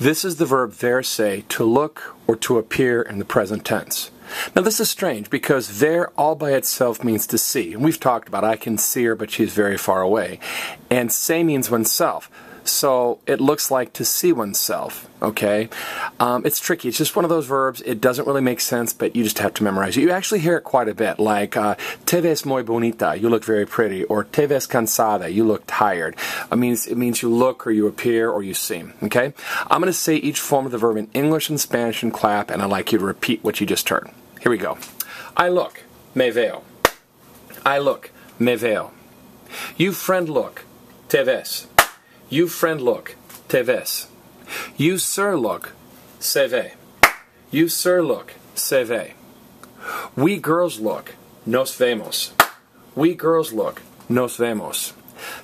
This is the verb verse, to look or to appear in the present tense. Now this is strange because ver all by itself means to see. And we've talked about I can see her but she's very far away. And se means oneself. So it looks like to see oneself, okay? Um, it's tricky. It's just one of those verbs. It doesn't really make sense, but you just have to memorize it. You actually hear it quite a bit, like uh, te ves muy bonita, you look very pretty, or te ves cansada, you look tired. It means, it means you look or you appear or you seem, okay? I'm going to say each form of the verb in English and Spanish and clap, and I'd like you to repeat what you just heard. Here we go. I look, me veo. I look, me veo. You friend look, te ves. You friend look, te ves. You sir look, se ve. You sir look, se ve. We girls look, nos vemos. We girls look, nos vemos.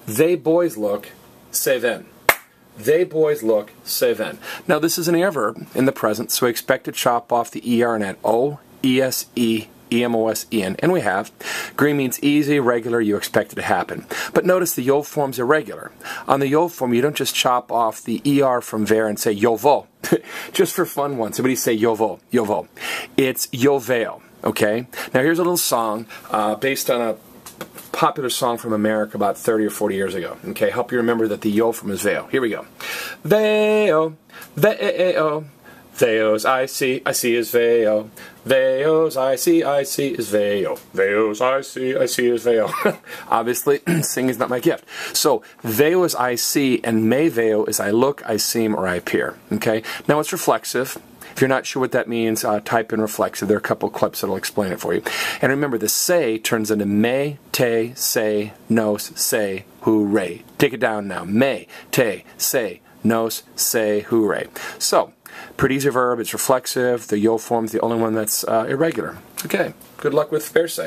They boys look, se ven. They boys look, se ven. Now this is an verb in the present, so expect to chop off the ER and add O, ESE, E-M-O-S-E-N, and we have. Green means easy, regular, you expect it to happen. But notice the yo form's irregular. On the yo form, you don't just chop off the ER from ver and say yovo. just for fun once. Somebody say yovo, yovo. It's yoveo, okay? Now here's a little song uh, based on a popular song from America about 30 or 40 years ago. Okay, help you remember that the yo from is veo. Here we go. Veo, veo, Veos I see, I see is Veo. Veos I see, I see is Veo. Veos I see, I see is Veo. Obviously, singing is not my gift. So, Veo is I see, and me Veo is I look, I seem, or I appear. Okay? Now it's reflexive. If you're not sure what that means, uh, type in reflexive. There are a couple clips that'll explain it for you. And remember, the se turns into me, te, se, nos, se, hooray. Take it down now. Me, te, se, nos, se, hooray. So, Pretty easy verb, it's reflexive, the yo form's the only one that's uh, irregular. Okay, good luck with verse.